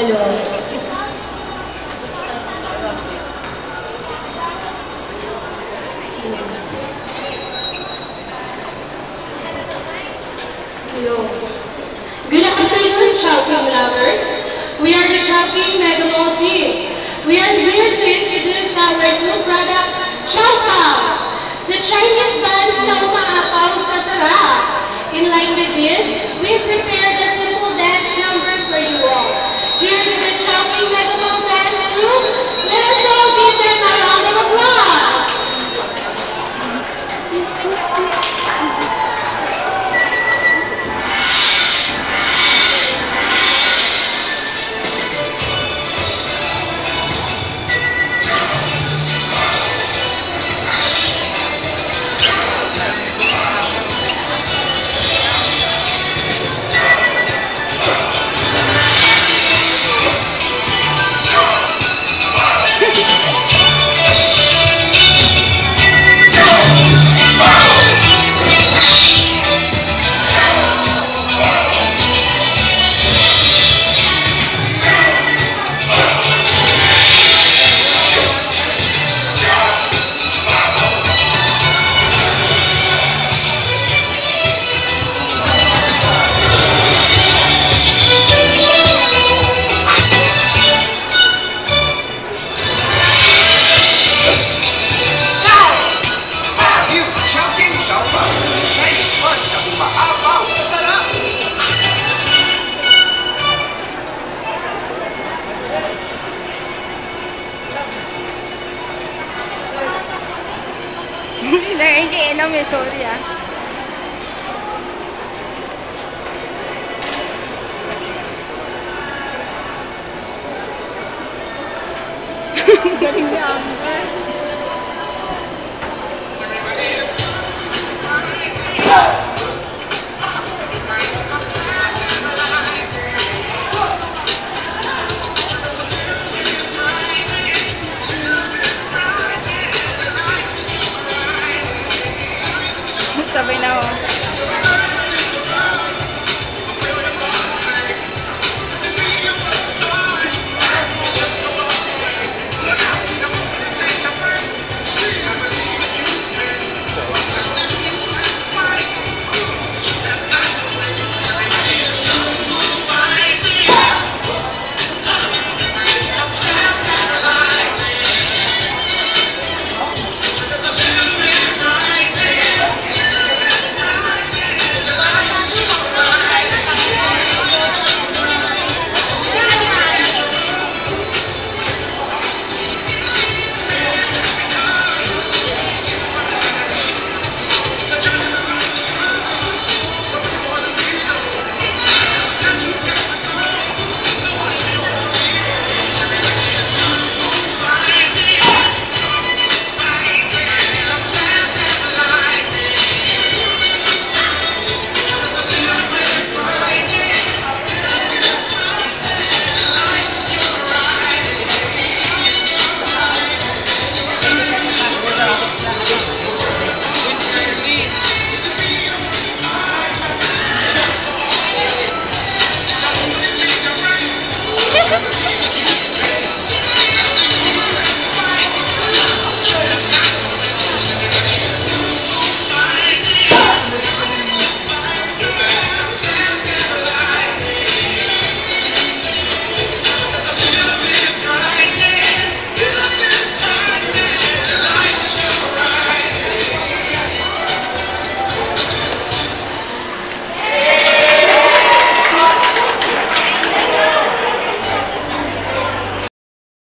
Hello. Hello. Good afternoon, shopping lovers. We are the Chowking Mega Mall team. We are here to introduce our new product, Chow The Chinese band's എനിക്ക് എന്നെ സോറിയാ Galing na sabay na.